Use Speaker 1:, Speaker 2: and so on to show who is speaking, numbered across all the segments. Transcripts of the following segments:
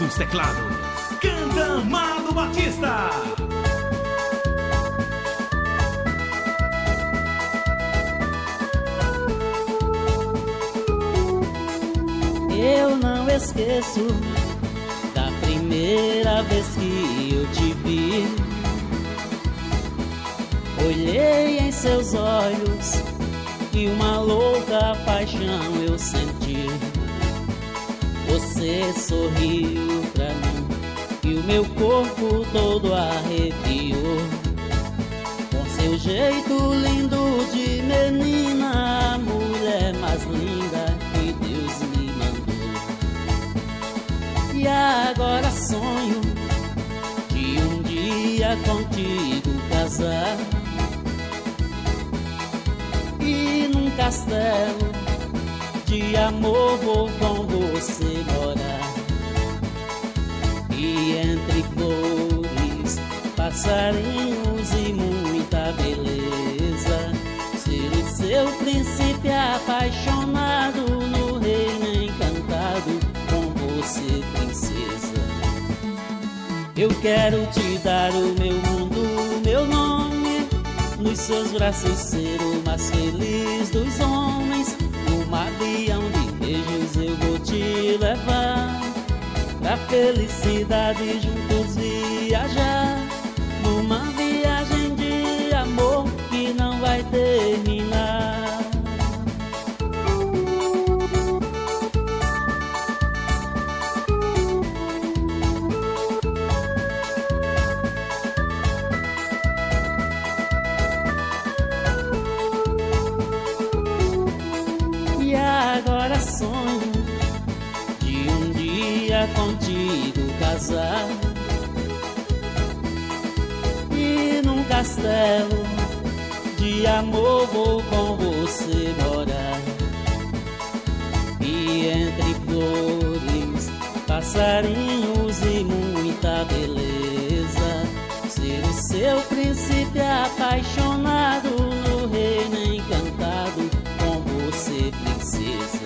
Speaker 1: dos teclados, canta Amado Batista.
Speaker 2: Eu não esqueço da primeira vez que eu te vi. Olhei em seus olhos e uma louca paixão eu senti. Você sorriu pra mim e o meu corpo todo arrepiou. Com seu jeito lindo de menina, mulher mais linda que Deus me mandou. E agora sonho de um dia contigo casar e num castelo de amor vou com você E entre flores, passarinhos e muita beleza, ser o seu príncipe apaixonado no reino encantado com você, princesa. Eu quero te dar o meu mundo, o meu nome, nos seus braços ser o mais feliz dos homens. Num avião de beijos eu vou te levar Pra felicidade juntos viajar casar E num castelo de amor vou com você morar. E entre flores, passarinhos e muita beleza. Ser o seu príncipe apaixonado no reino encantado com você, princesa.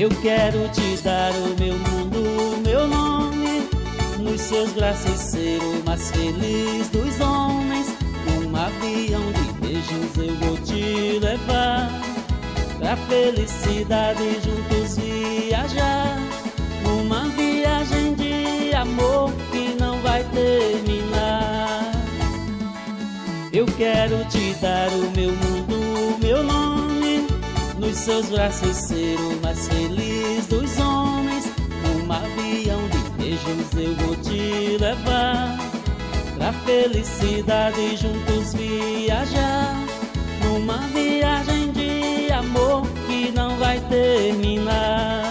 Speaker 2: Eu quero te dar o meu mundo, o meu nome, nos seus braços ser o mais feliz dos homens. Num avião de beijos eu vou te levar pra felicidade juntos viajar. Numa viagem de amor que não vai terminar. Eu quero te dar o meu mundo, o meu nome, nos seus braços ser o mais feliz dos homens. Num avião de beijos eu vou te levar pra felicidade juntos viajar. Numa viagem de amor que não vai terminar.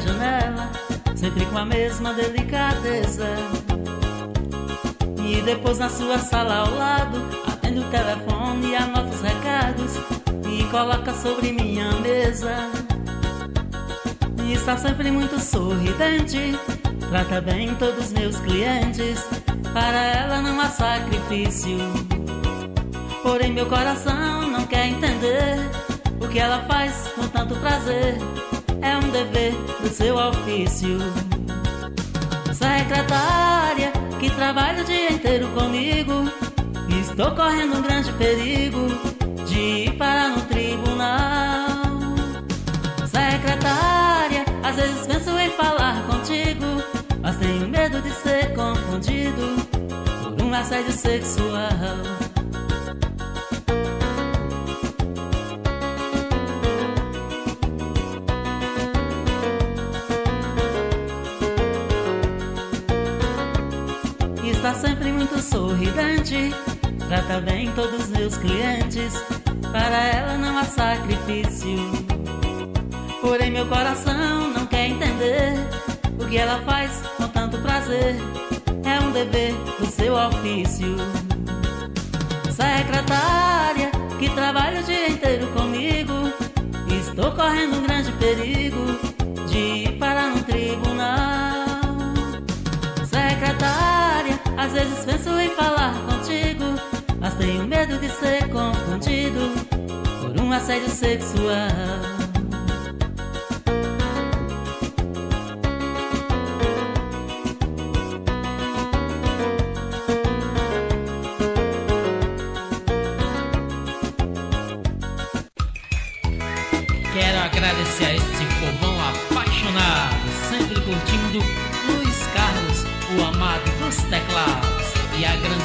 Speaker 3: Janela, sempre com a mesma delicadeza. E depois na sua sala ao lado, atende o telefone e anota os recados e coloca sobre minha mesa. E está sempre muito sorridente, trata bem todos meus clientes, para ela não há sacrifício. Porém meu coração não quer entender o que ela faz com tanto prazer. É um dever do seu ofício. Secretária que trabalha o dia inteiro comigo, estou correndo um grande perigo de ir parar no tribunal. Secretária, às vezes penso em falar contigo, mas tenho medo de ser confundido por um assédio sexual. Muito sorridente, trata bem todos meus clientes, para ela não há sacrifício.
Speaker 2: Porém meu coração não quer entender o que ela faz com tanto prazer. É um dever do seu ofício. Secretária que trabalha o dia inteiro comigo. Estou correndo um grande perigo às vezes penso em falar contigo, mas tenho medo de ser confundido por um assédio sexual.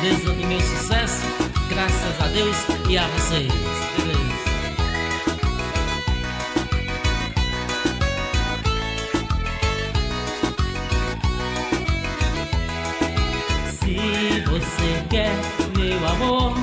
Speaker 4: E do meu sucesso, graças a Deus e a vocês. Beleza?
Speaker 2: Se você quer meu amor,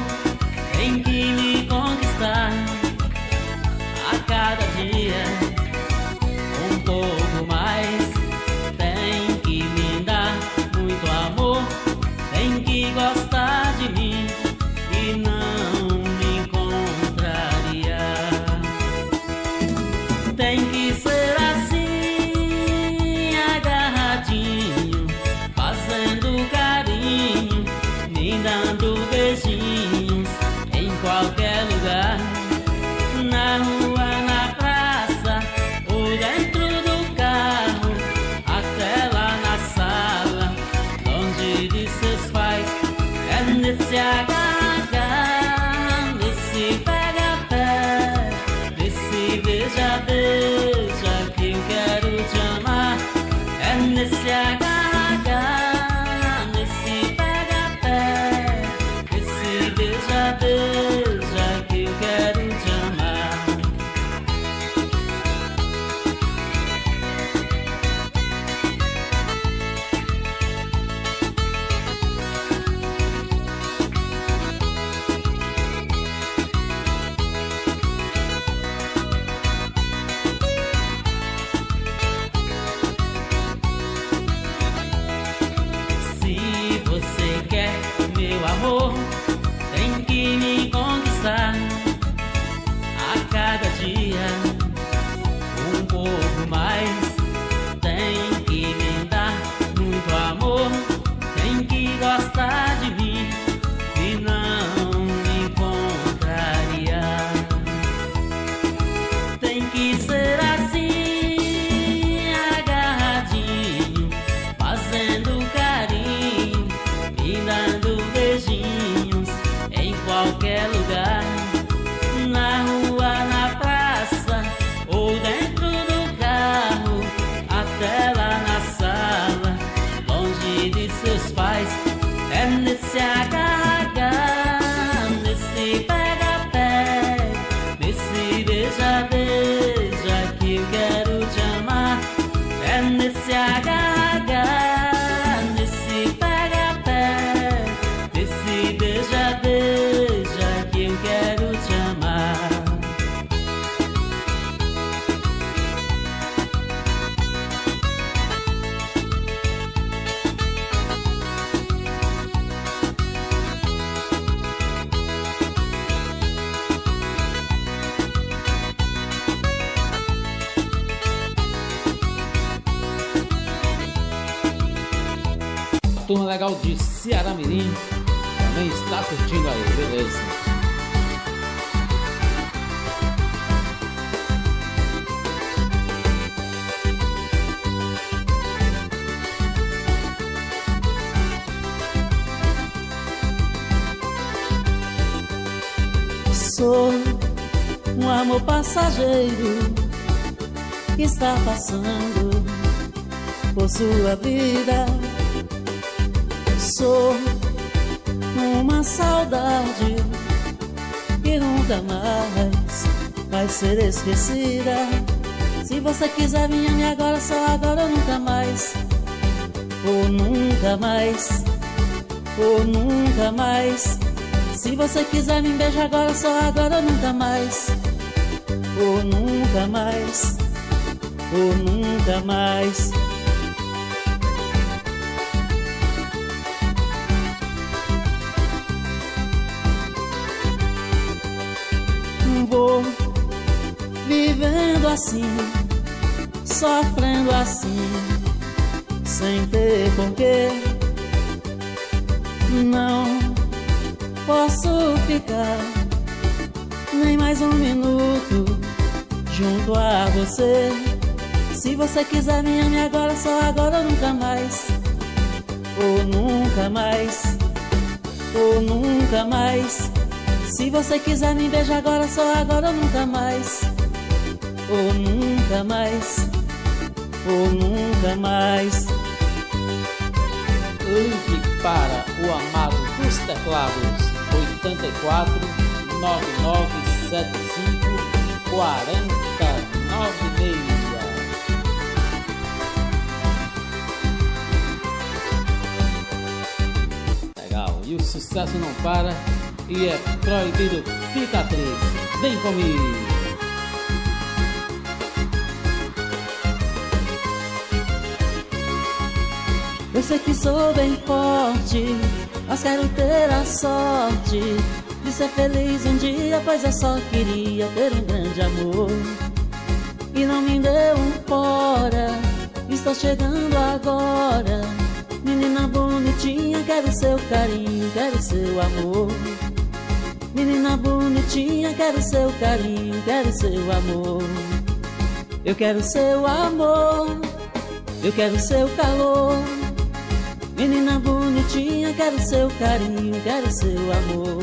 Speaker 2: esquecida. Se você quiser me agora, só agora ou nunca mais. Ou nunca mais, ou nunca mais. Se você quiser me beijar agora, só agora ou nunca mais. Ou nunca mais, ou nunca mais. Assim, sem ter porquê. Não posso ficar nem mais um minuto junto a você. Se você quiser me ame agora, só agora nunca mais. Ou nunca mais. Ou nunca mais. Se você quiser me beijar agora, só agora nunca mais. Ou nunca mais. Ou nunca mais.
Speaker 1: Ligue para o amado dos teclados 84 9975 40 nove meia. Legal, e o sucesso não para e é proibido cicatriz. Vem comigo.
Speaker 2: Sei que sou bem forte, mas quero ter a sorte de ser feliz um dia, pois eu só queria ter um grande amor e não me deu um fora. Estou chegando agora, menina bonitinha, quero seu carinho, quero seu amor. Menina bonitinha, quero seu carinho, quero seu amor. Eu quero seu amor, eu quero seu calor. Menina bonitinha, quero seu carinho, quero seu amor.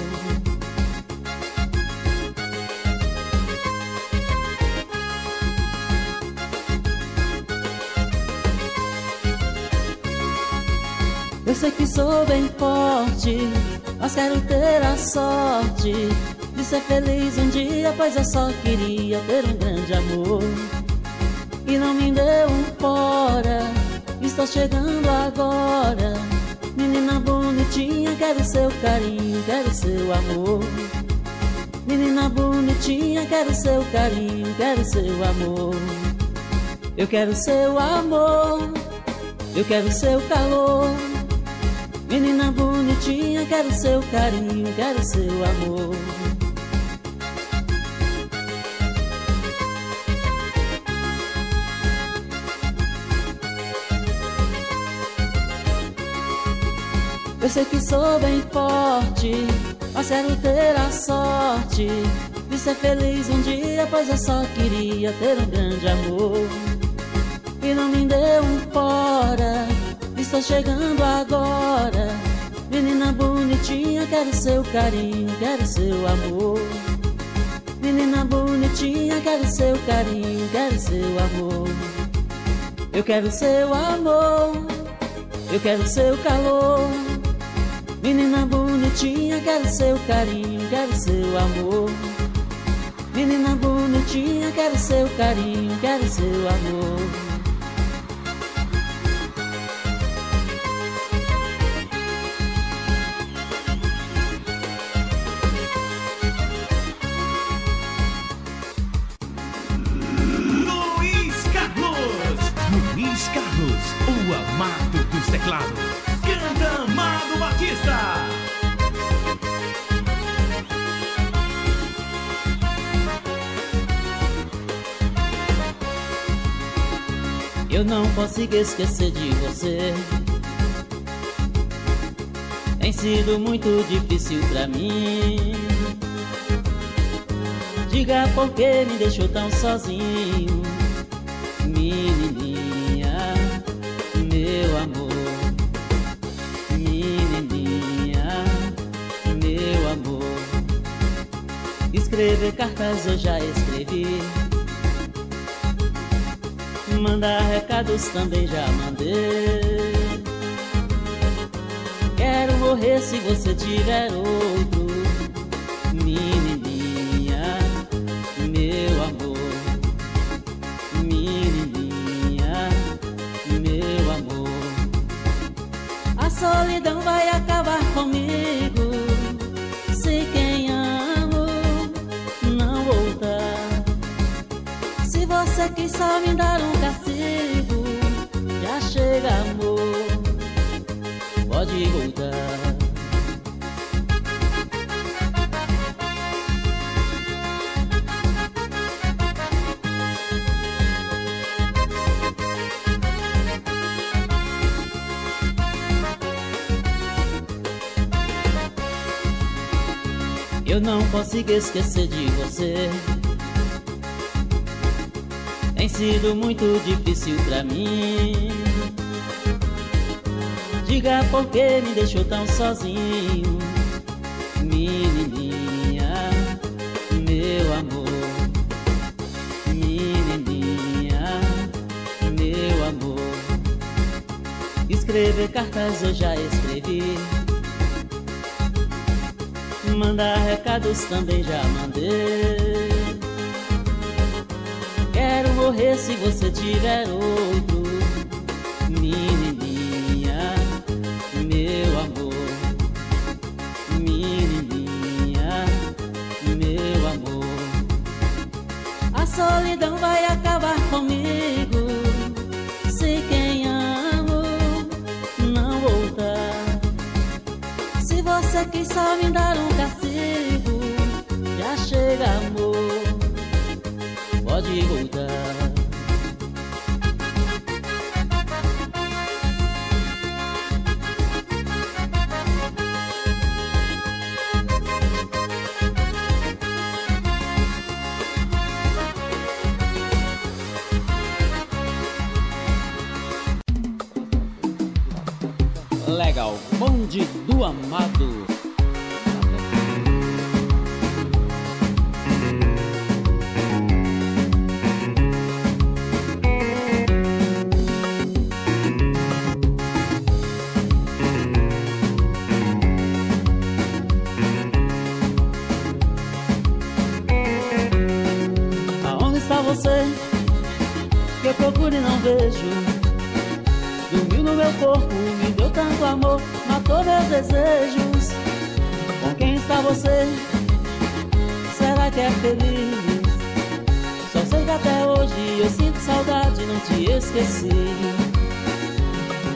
Speaker 2: Eu sei que sou bem forte, mas quero ter a sorte de ser feliz um dia, pois eu só queria ter um grande amor. E não me deu um fora, estou chegando agora. Menina bonitinha, quero seu carinho, quero seu amor. Menina bonitinha, quero seu carinho, quero seu amor. Eu quero seu amor, eu quero seu calor. Menina bonitinha, quero seu carinho, quero seu amor. Eu sei que sou bem forte, mas quero ter a sorte de ser feliz um dia, pois eu só queria ter um grande amor. E não me deu um fora Estou chegando agora. Menina bonitinha, quero seu carinho, quero seu amor. Menina bonitinha, quero seu carinho, quero seu amor. Eu quero seu amor, eu quero seu calor Menina bonitinha, quero seu carinho, quero seu amor. Menina bonitinha, quero seu carinho, quero seu amor não consigo esquecer de você. Tem sido muito difícil pra mim. Diga por que me deixou tão sozinho, menininha, meu amor. Menininha, meu amor. Escrever cartas eu já escrevi Mandar recados também já mandei. Quero morrer se você tiver outro, menininha, meu amor. Menininha, meu amor. A solidão vai acabar comigo se quem amo não voltar. Se você quis só me dar um chega, amor, pode voltar. Eu não consigo esquecer de você. Tem sido muito difícil pra mim Diga por que me deixou tão sozinho. Menininha, meu amor. Menininha, meu amor. Escrever cartas eu já escrevi. Mandar recados também já mandei. Quero morrer se você tiver outro vejo Dormiu no meu corpo, me deu tanto amor Matou meus desejos Com quem está você? Será que é feliz? Só sei que até hoje eu sinto saudade Não te esqueci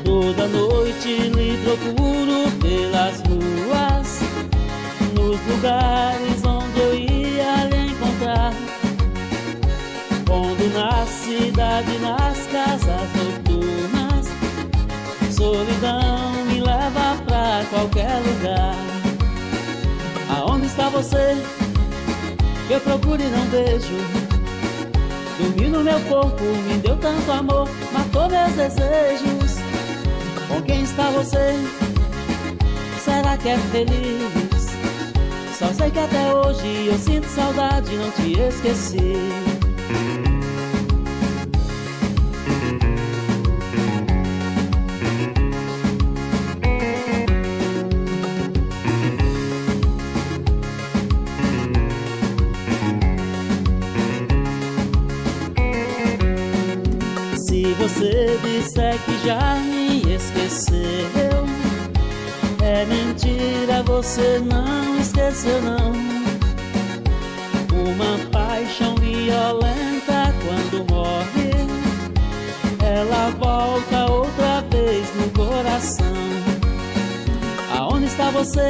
Speaker 2: Toda noite lhe procuro pelas ruas Nos lugares onde Pondo na cidade, nas casas noturnas Solidão me leva pra qualquer lugar Aonde está você? Eu procuro e não vejo Dormiu no meu corpo, me deu tanto amor Matou meus desejos Com quem está você? Será que é feliz? Só sei que até hoje eu sinto saudade, não te esqueci esqueceu não Uma paixão violenta quando morre Ela volta outra vez no coração Aonde está você?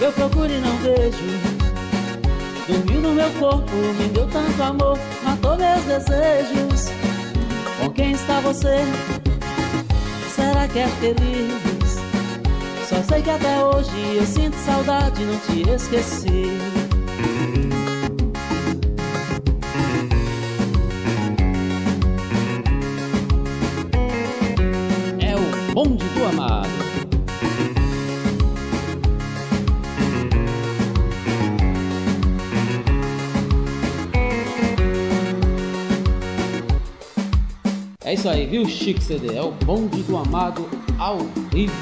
Speaker 2: Eu procuro e não vejo Dormiu no meu corpo, me deu tanto amor Matou meus desejos com quem está você? Será que é feliz? Só sei que até hoje eu sinto saudade, não te esqueci.
Speaker 1: É o bonde do amado. É isso aí, viu, Chique CD? É o bonde do amado ao vivo.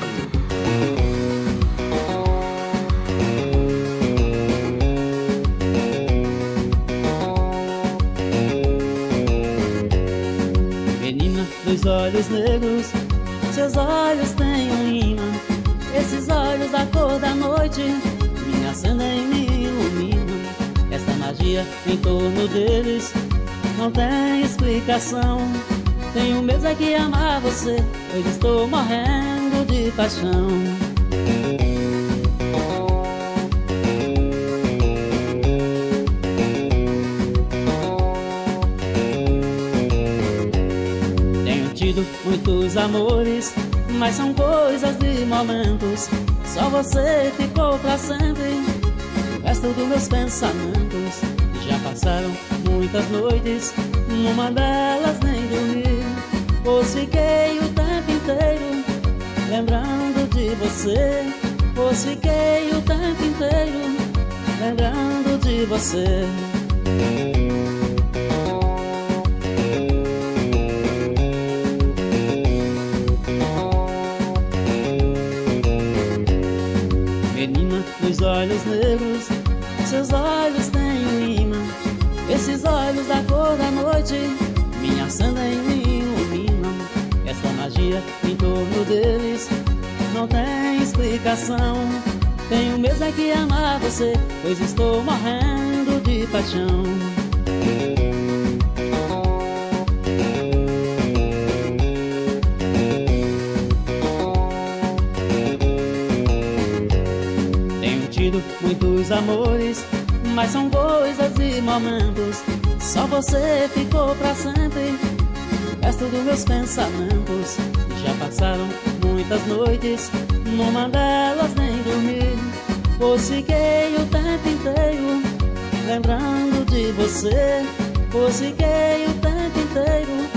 Speaker 2: Olhos negros, seus olhos têm um imã. Esses olhos da cor da noite me acendem e me iluminam. Essa magia em torno deles não tem explicação. Tenho medo é que amar você, pois estou morrendo de paixão. Amores, mas são coisas de momentos. Só você ficou pra sempre, o resto dos meus pensamentos já passaram muitas noites, numa delas nem dormi. Pois fiquei o tempo inteiro lembrando de você. Pois fiquei o tempo inteiro lembrando de você. Noite me acendem e me iluminam. Essa magia em torno deles não tem explicação. Tenho medo é que amar você, pois estou morrendo de paixão. Tenho tido muitos amores, mas são coisas e momentos. Você ficou pra sempre. O resto dos meus pensamentos já passaram muitas noites, numa delas nem dormi. Pois fiquei o tempo inteiro lembrando de você. Pois fiquei o tempo inteiro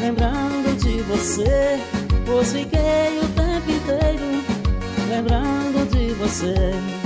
Speaker 2: lembrando de você. Pois fiquei o tempo inteiro lembrando de você.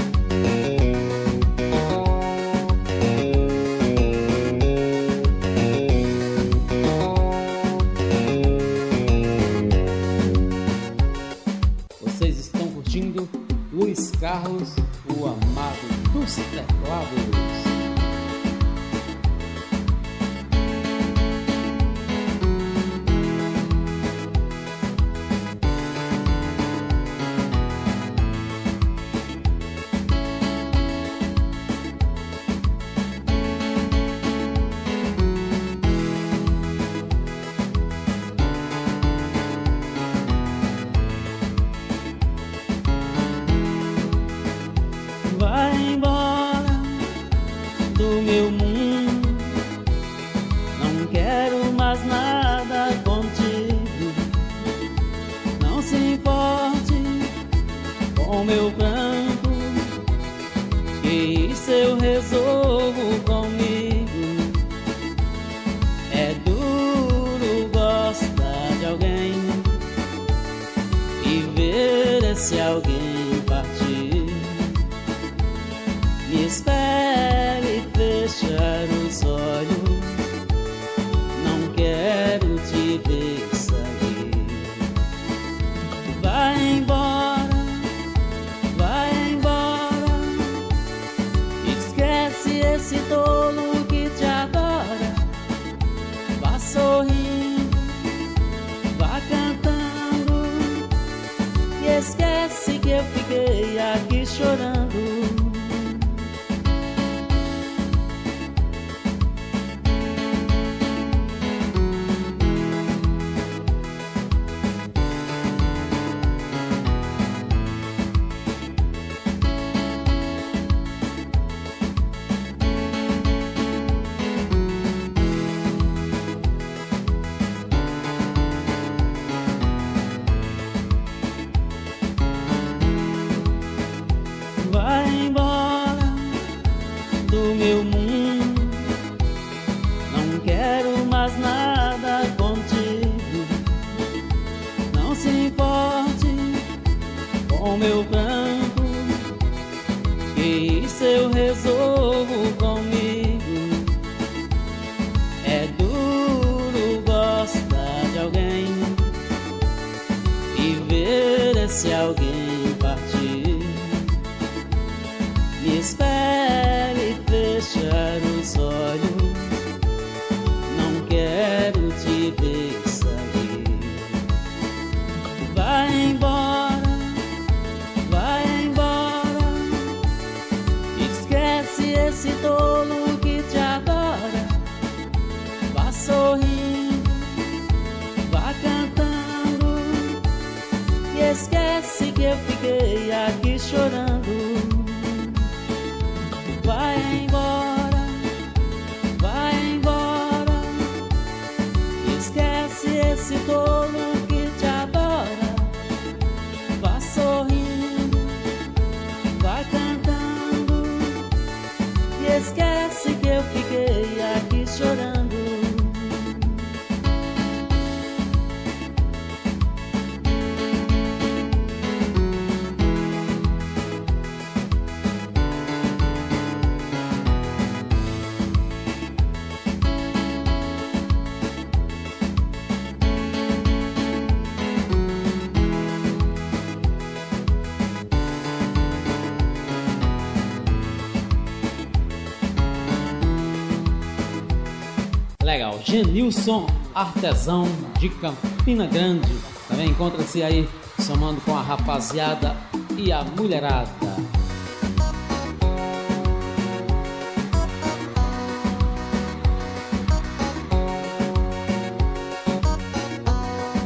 Speaker 1: Genilson Artesão de Campina Grande. Também encontra-se aí somando com a rapaziada e a mulherada.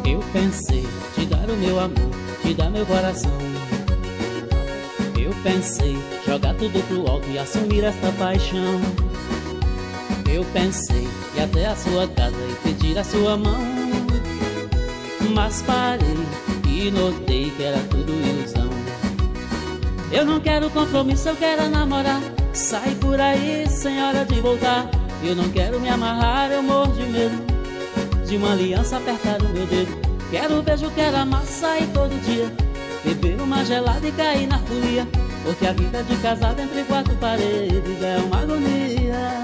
Speaker 2: Eu pensei te dar o meu amor, te dar meu coração. Eu pensei jogar tudo pro alto e assumir esta paixão. Eu pensei ir até a sua casa e pedir a sua mão. Mas parei e notei que era tudo ilusão. Eu não quero compromisso, eu quero namorar. Sai por aí sem hora de voltar. Eu não quero me amarrar, eu morro de medo de uma aliança apertar o meu dedo. Quero beijo, quero amar, sair todo dia. Beber uma gelada e cair na folia. Porque a vida de casado entre quatro paredes é uma agonia.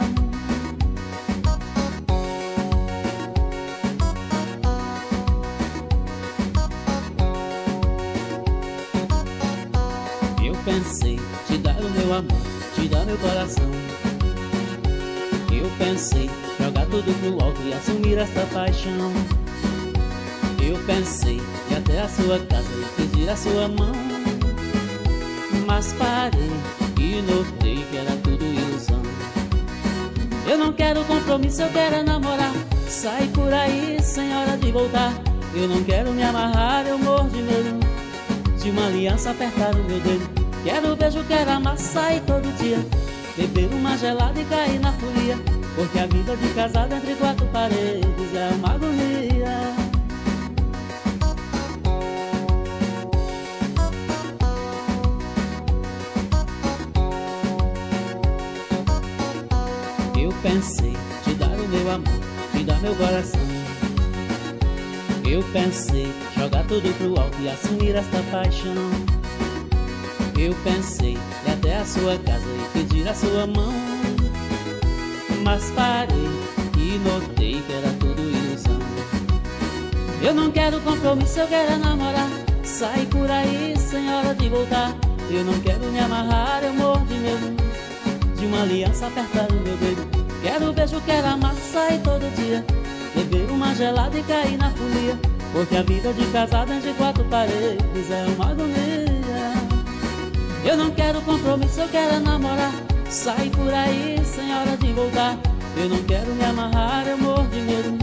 Speaker 2: Tudo pro alto e assumir esta paixão. Eu pensei ir até a sua casa e pedir a sua mão. Mas parei e notei que era tudo ilusão. Eu não quero compromisso, eu quero namorar. Sai por aí sem hora de voltar. Eu não quero me amarrar, eu morro de medo de uma aliança apertar o meu dedo. Quero beijo, quero amar, sair todo dia Beber uma gelada e cair na folia Porque a vida de casado entre quatro paredes é uma agonia. Eu pensei te dar o meu amor, te dar meu coração. Eu pensei jogar tudo pro alto e assumir esta paixão. Eu pensei ir até a sua casa e pedir a sua mão Mas parei e notei que era tudo ilusão. Eu não quero compromisso, eu quero namorar. Sair por aí sem hora de voltar. Eu não quero me amarrar, eu morro de medo De uma aliança apertar no meu dedo. Quero beijo, quero amar, sair todo dia. Beber uma gelada e cair na folia. Porque a vida de casado entre quatro paredes é uma agonia. Eu não quero compromisso, eu quero namorar Sair por aí sem hora de voltar. Eu não quero me amarrar, eu morro de medo.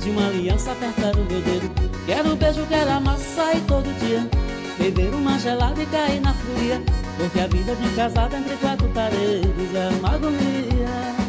Speaker 2: De uma aliança apertar o meu dedo. Quero beijo, quero amar, sair todo dia. Beber uma gelada e cair na fúria Porque a vida de casado entre quatro paredes. É uma agonia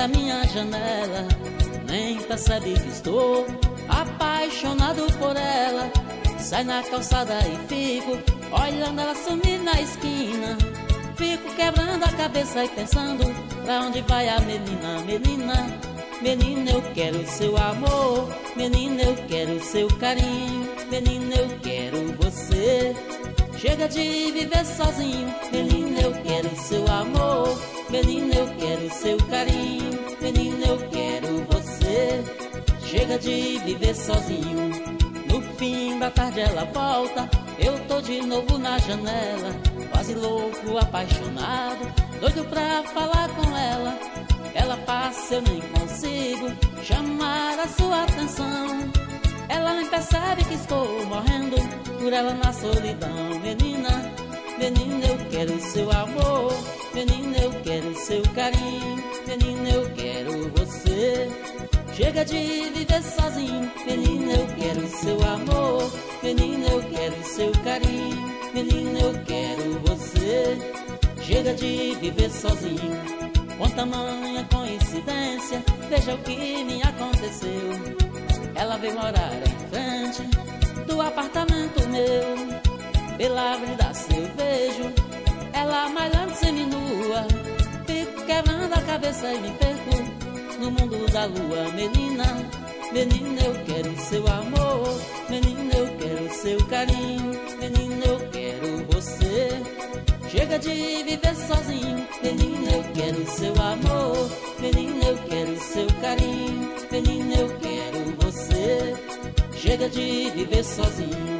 Speaker 2: à minha janela. Nem percebe que estou apaixonado por ela. Sai na calçada e fico olhando ela sumir na esquina. Fico quebrando a cabeça e pensando Pra onde vai a menina, menina? Menina, eu quero seu amor. Menina, eu quero seu carinho. Menina, eu quero você. Chega de viver sozinho. Menina, eu quero seu amor. Menina, eu quero seu carinho. Menina, eu quero você. Chega de viver sozinho. No fim da tarde ela volta. Eu tô de novo na janela. Quase louco, apaixonado doido pra falar com ela. Ela passa, eu nem consigo chamar a sua atenção. Ela nem percebe que estou morrendo por ela na solidão. Menina, menina, eu quero seu amor. Menina, eu quero seu carinho. Menina, eu quero você. Chega de viver sozinho. Menina, eu quero seu amor. Menina, eu quero seu carinho. Menina, eu quero você. Chega de viver sozinho Com tamanha coincidência Veja o que me aconteceu Ela veio morar em frente Do apartamento meu Pela se eu vejo Ela malhando seminua quebrando a cabeça e me perco No mundo da lua, menina Menina, eu quero seu amor Menina, eu quero seu carinho Menina, eu quero você Chega de viver sozinho, menina, eu quero seu amor. Menina, eu quero seu carinho. Menina, eu quero você. Chega de viver sozinho.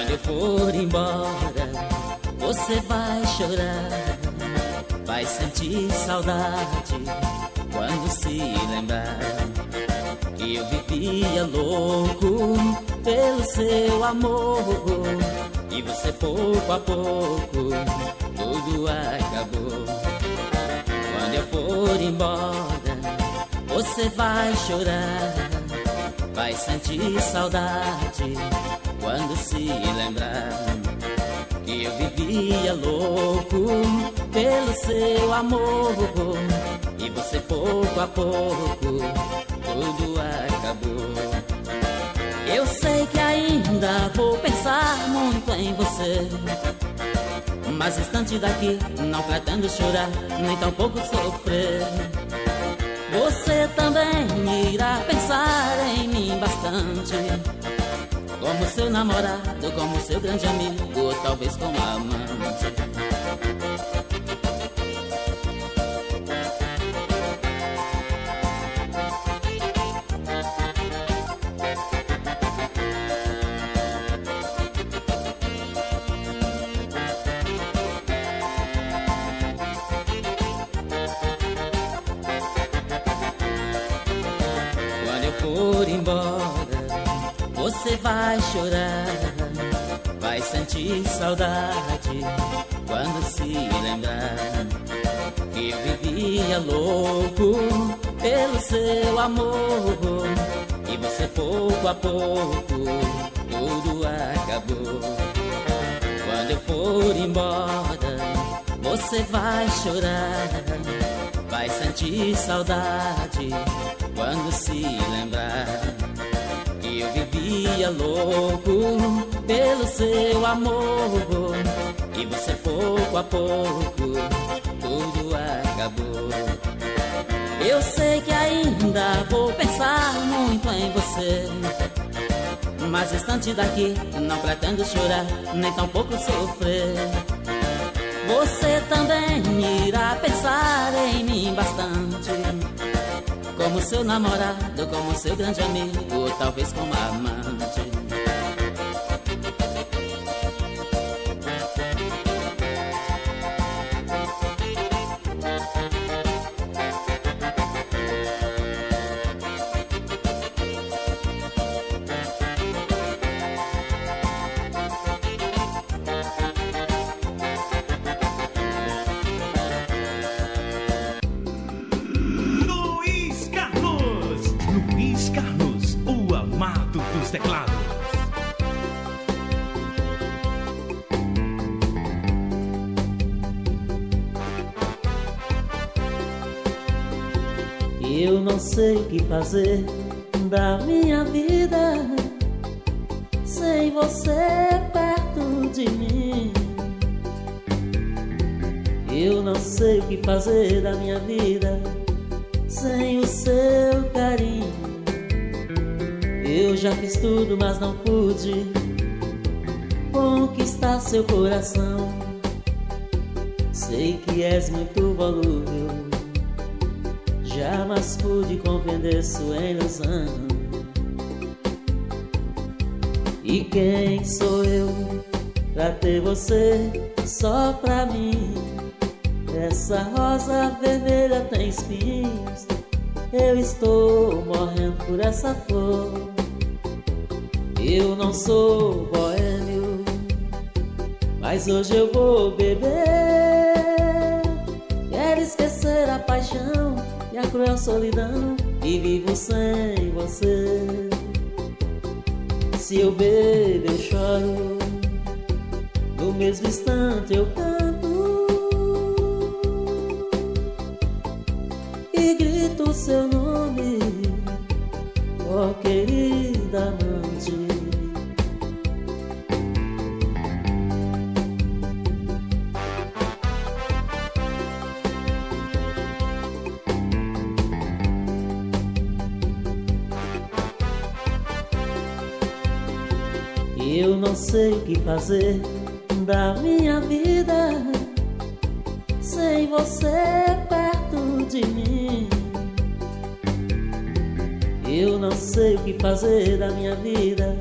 Speaker 2: Quando eu for embora, você vai chorar, vai sentir saudade quando se lembrar que eu vivia louco pelo seu amor e você pouco a pouco tudo acabou. Quando eu for embora, você vai chorar, vai sentir saudade quando se lembrar que eu vivia louco pelo seu amor. E você pouco a pouco tudo acabou. Eu sei que ainda vou pensar muito em você Mas instante daqui não pretendo chorar Nem tampouco sofrer. Você também irá pensar em mim bastante Como seu namorado, como seu grande amigo Ou talvez como amante vai chorar, vai sentir saudade quando se lembrar que vivia louco pelo seu amor. E você pouco a pouco tudo acabou. Quando eu for embora, você vai chorar, vai sentir saudade quando se lembrar vivia louco pelo seu amor. E você pouco a pouco tudo acabou. Eu sei que ainda vou pensar muito em você. Mas instante daqui não pretendo chorar Nem tampouco sofrer. Você também irá pensar em mim bastante como seu namorado, como seu grande amigo, ou talvez como amante. Fazer da minha vida sem você perto de mim. Eu não sei o que fazer da minha vida sem o seu carinho. Eu já fiz tudo, mas não pude conquistar seu coração. Sei que és muito volúvel Jamais pude compreender sua ilusão. E quem sou eu pra ter você só pra mim? Essa rosa vermelha tem espinhos. Eu estou morrendo por essa flor. Eu não sou boêmio Mas hoje eu vou beber. Quero esquecer a paixão a cruel solidão e vivo sem você. Se eu bebo, eu choro, no mesmo instante eu canto fazer da minha vida sem você perto de mim. Eu não sei o que fazer da minha vida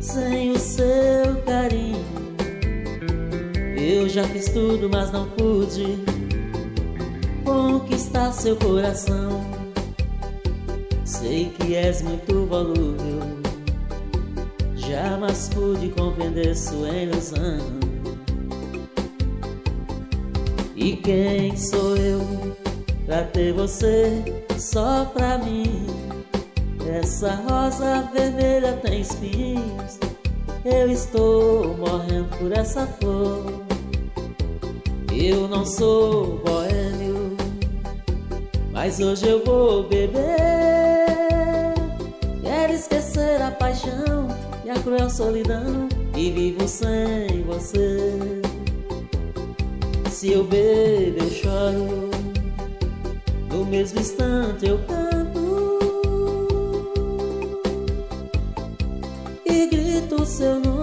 Speaker 2: sem o seu carinho. Eu já fiz tudo, mas não pude conquistar seu coração. Sei que és muito volúvel, jamais pude compreender sua ilusão. E quem sou eu pra ter você só pra mim? Essa rosa vermelha tem espinhos, eu estou morrendo por essa flor. Eu não sou boêmio, mas hoje eu vou beber. Cruel solidão e vivo sem você. Se eu bebo, eu choro. No mesmo instante eu canto e grito seu nome,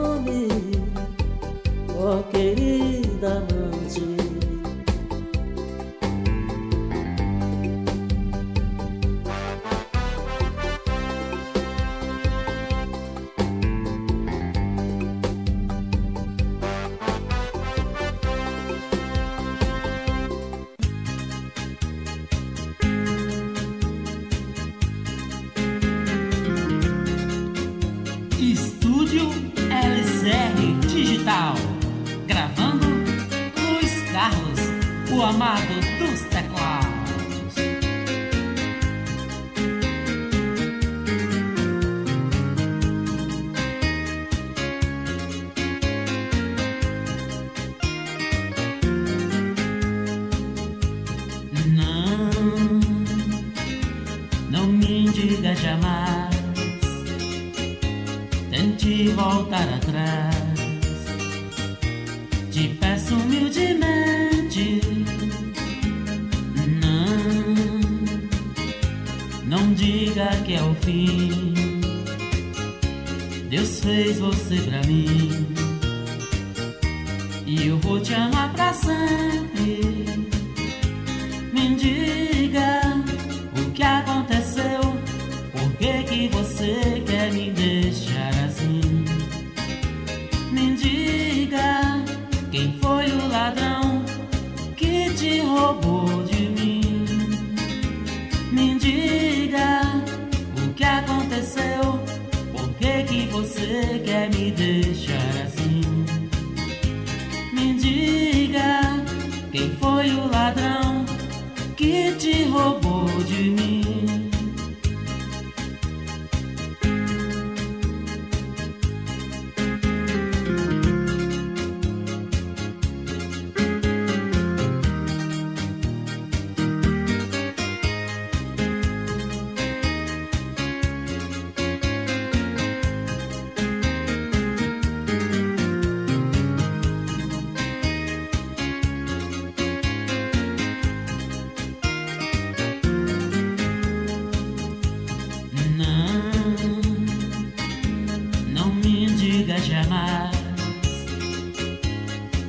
Speaker 2: amado.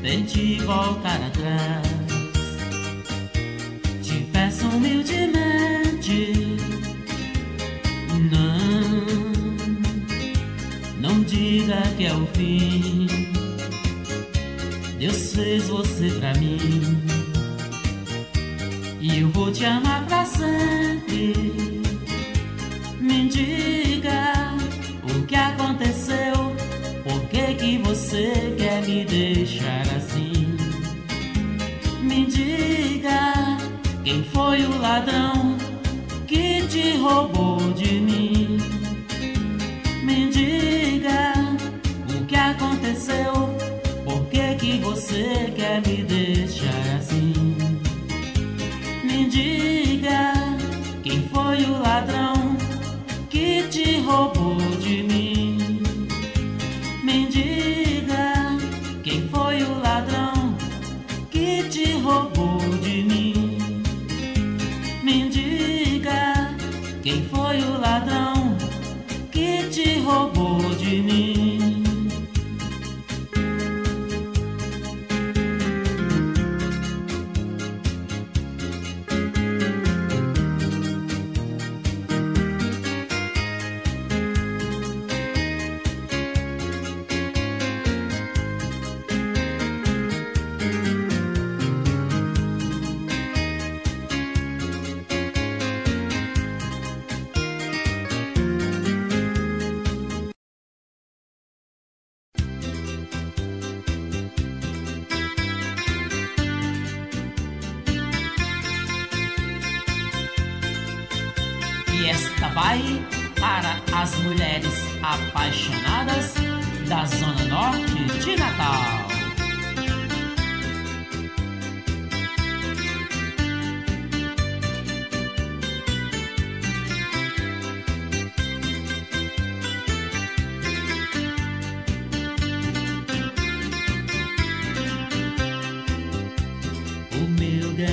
Speaker 2: tente voltar atrás. Te peço humildemente, não, não diga que é o fim. Deus fez você pra mim, e eu vou te amar pra sempre. que que você quer me deixar assim? Me diga quem foi o ladrão que te roubou de mim? Me diga o que aconteceu? Por que que você quer me deixar assim? Me diga quem foi o ladrão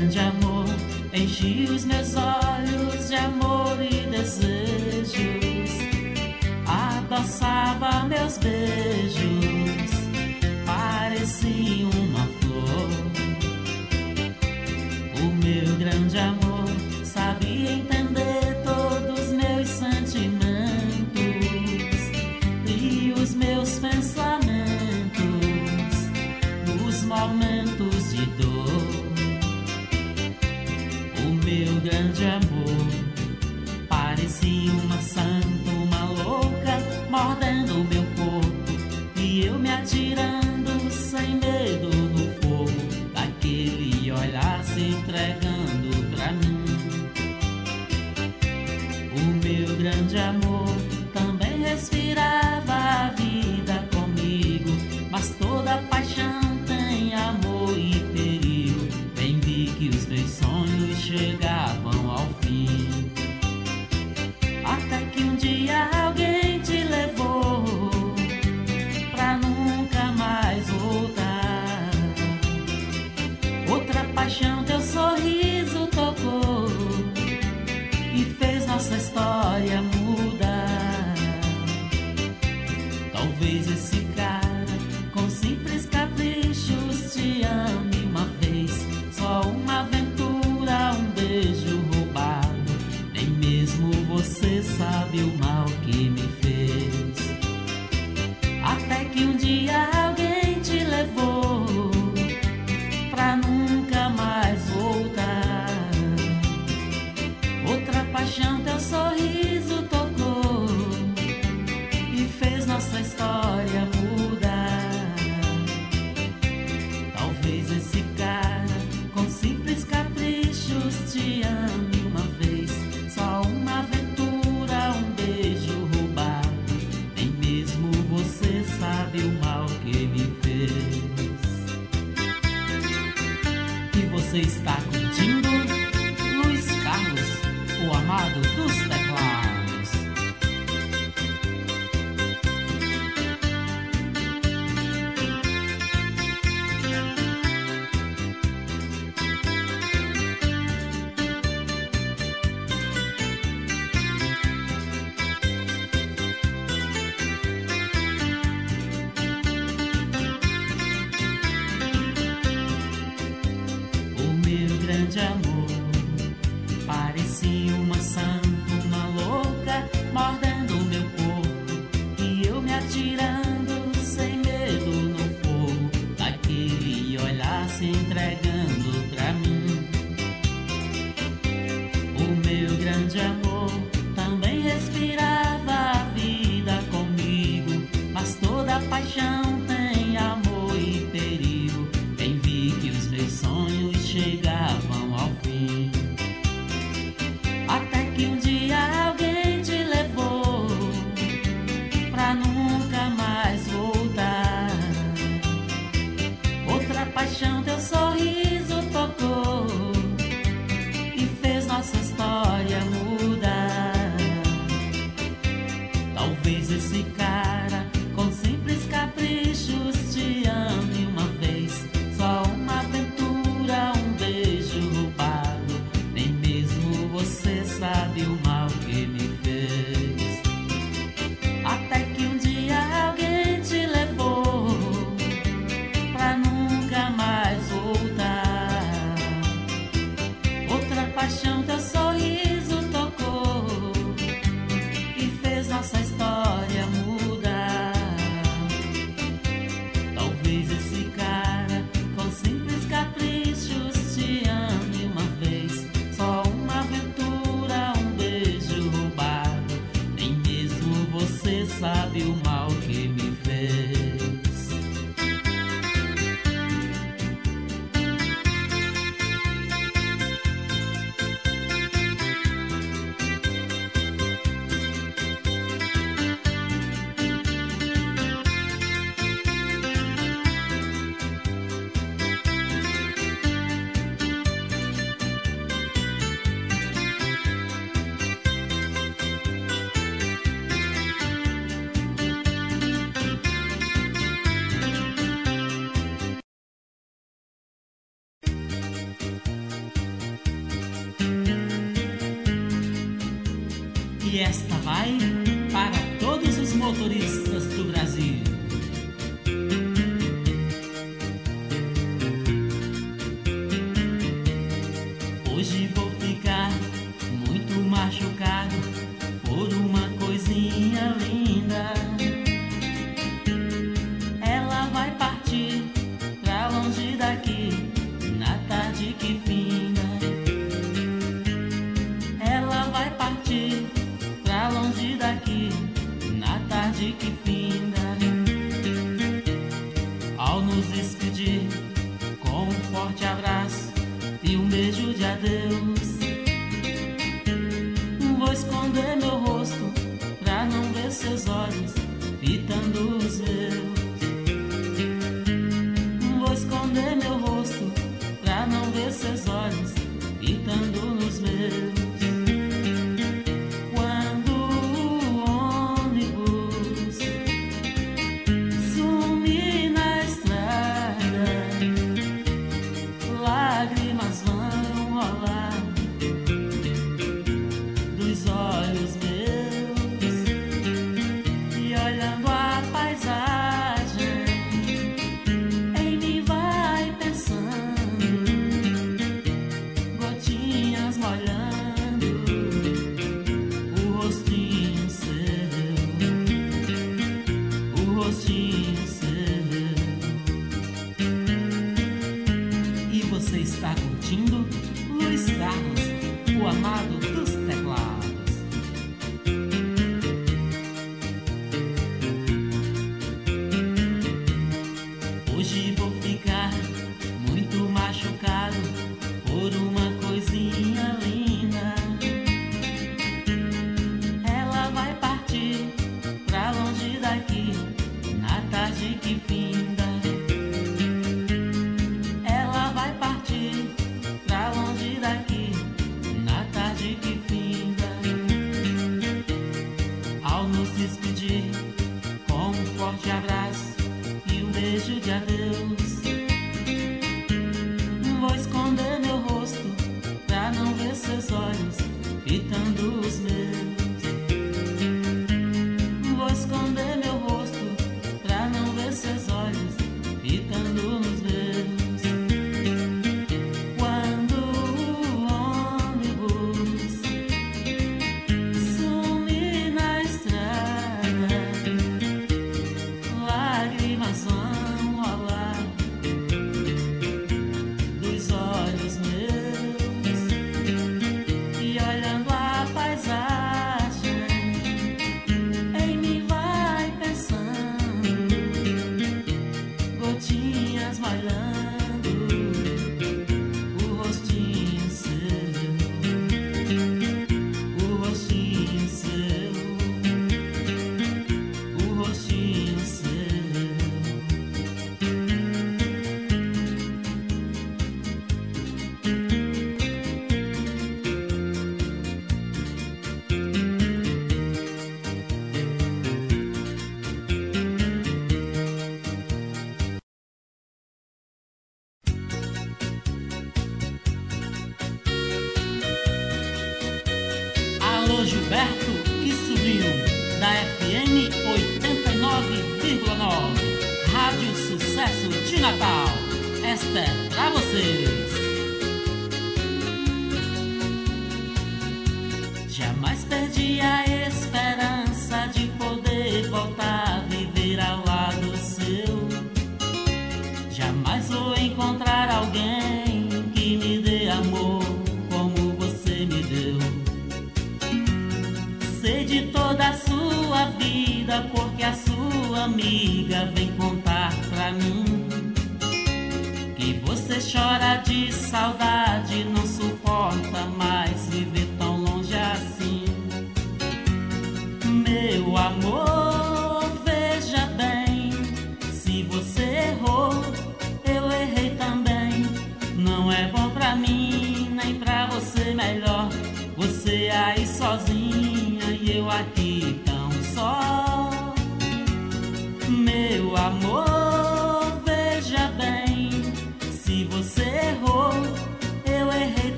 Speaker 2: nunca mais vou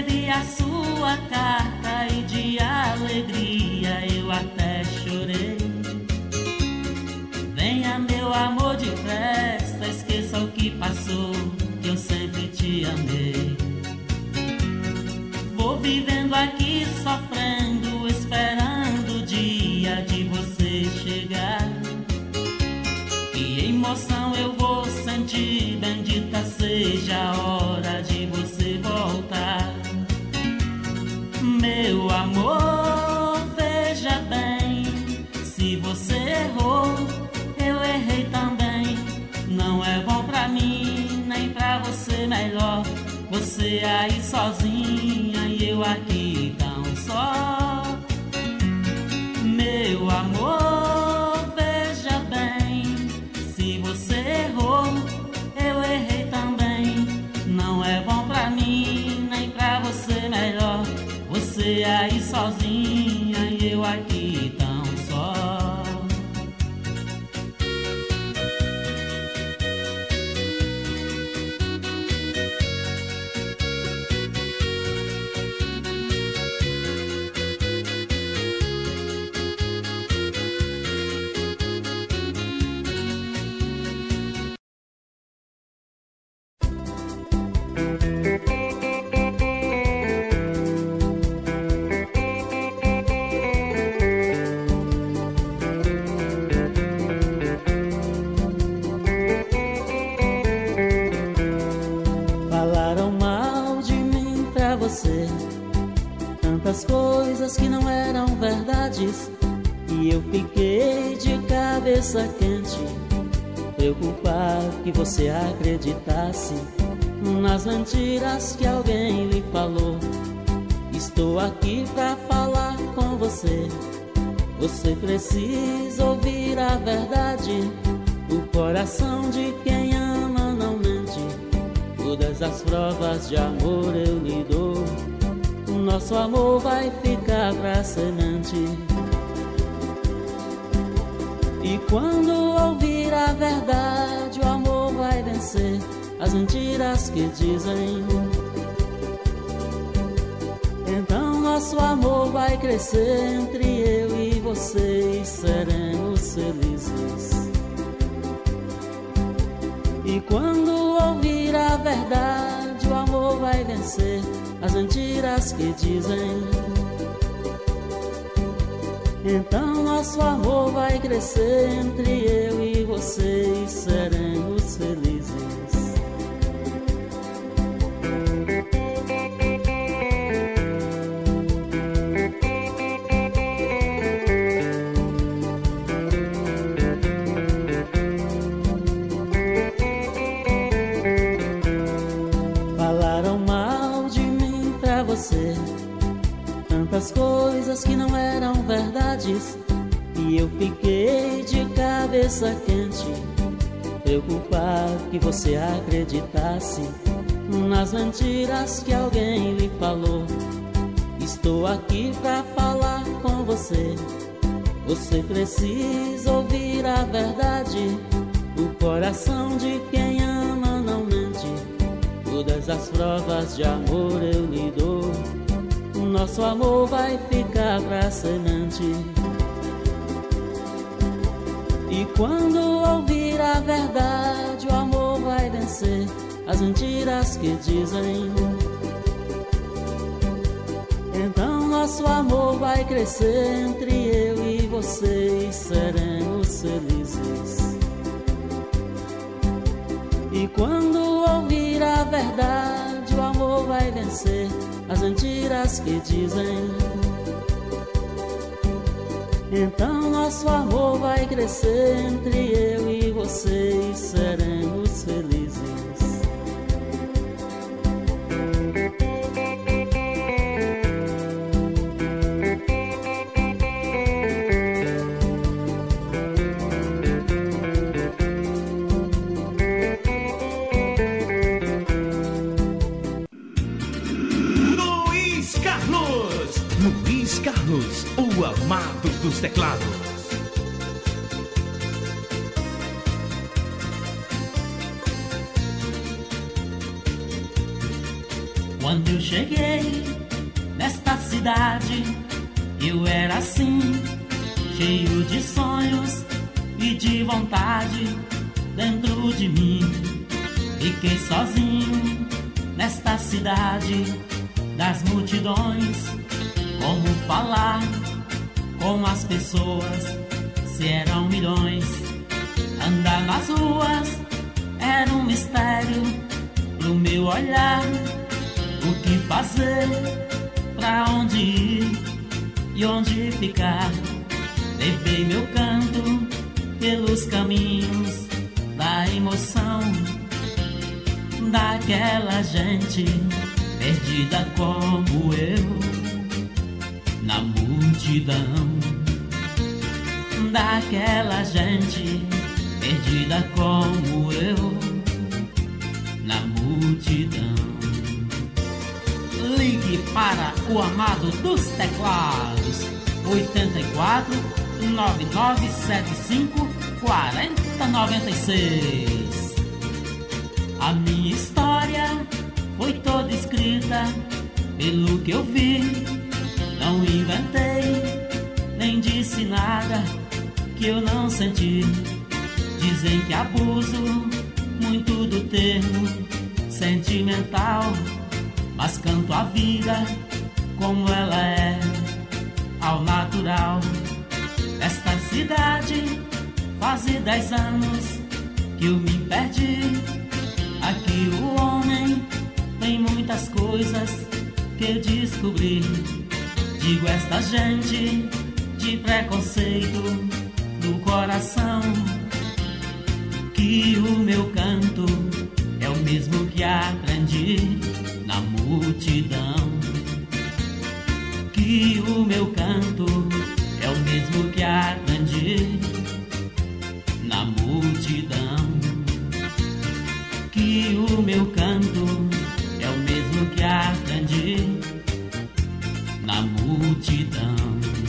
Speaker 3: recebi a sua carta e de alegria eu até chorei. Venha, meu amor de festa, esqueça o que passou, que eu sempre te amei. Vou vivendo aqui sofrendo, esperando o dia de você chegar. Que emoção eu vou sentir, bendita seja a hora sozinha e eu aqui
Speaker 2: a verdade. O coração de quem ama não mente. Todas as provas de amor eu lhe dou. O nosso amor vai ficar pra semente. E quando ouvir a verdade, o amor vai vencer as mentiras que dizem. Nosso amor vai crescer entre eu e você e seremos felizes. E quando ouvir a verdade, o amor vai vencer as mentiras que dizem. Então nosso amor vai crescer entre eu e você e seremos felizes. Tantas coisas que não eram verdades. E eu fiquei de cabeça quente. Preocupado que você acreditasse nas mentiras que alguém lhe falou. Estou aqui pra falar com você. Você precisa ouvir a verdade. O coração de quem ama não mente. Todas as provas de amor eu lhe dou. Nosso amor vai ficar semente. E quando ouvir a verdade, o amor vai vencer as mentiras que dizem. Então nosso amor vai crescer entre eu e você e seremos felizes. E quando ouvir a verdade, amor vai vencer as mentiras que dizem. Então nosso amor vai crescer entre eu e você e seremos felizes.
Speaker 5: Dos teclados.
Speaker 2: Quando eu cheguei nesta cidade, eu era assim, cheio de sonhos e de vontade dentro de mim. Fiquei sozinho nesta cidade Dizem que abuso muito do termo sentimental, mas canto a vida como ela é, ao natural. Esta cidade faz dez anos que eu me perdi. Aqui o homem tem muitas coisas que eu descobri. Digo esta gente de preconceito coração que o meu canto é o mesmo que aprendi na multidão. Que o meu canto é o mesmo que aprendi na multidão. Que o meu canto é o mesmo que aprendi na multidão.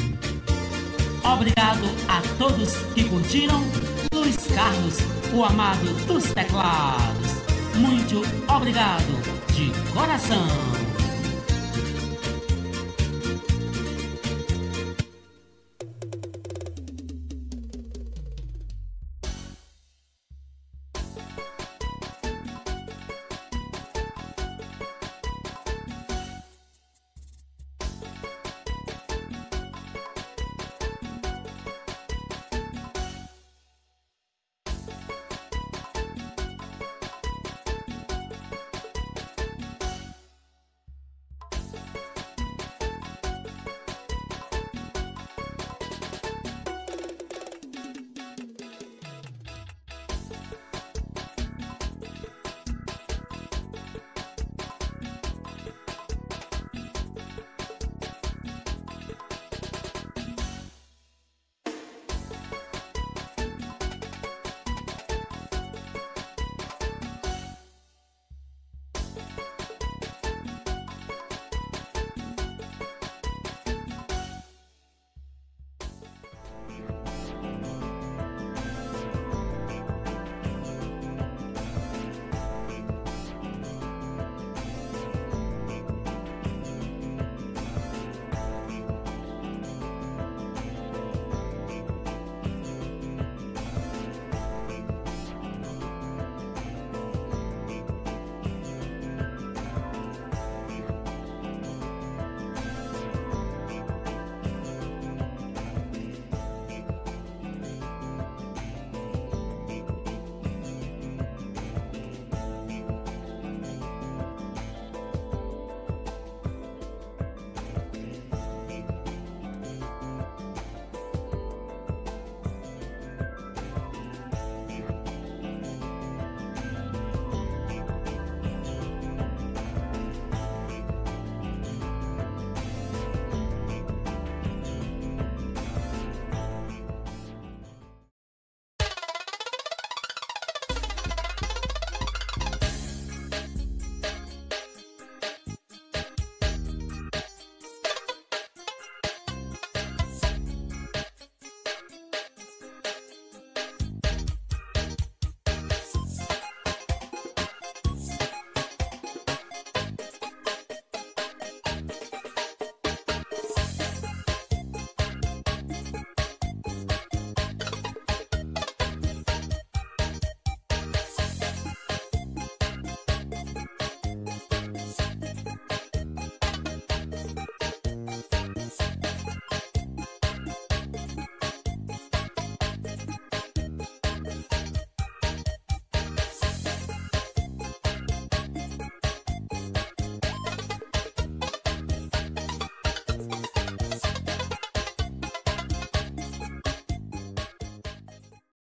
Speaker 6: Obrigado a todos que curtiram. Luiz Carlos, o amado dos teclados. Muito obrigado de coração.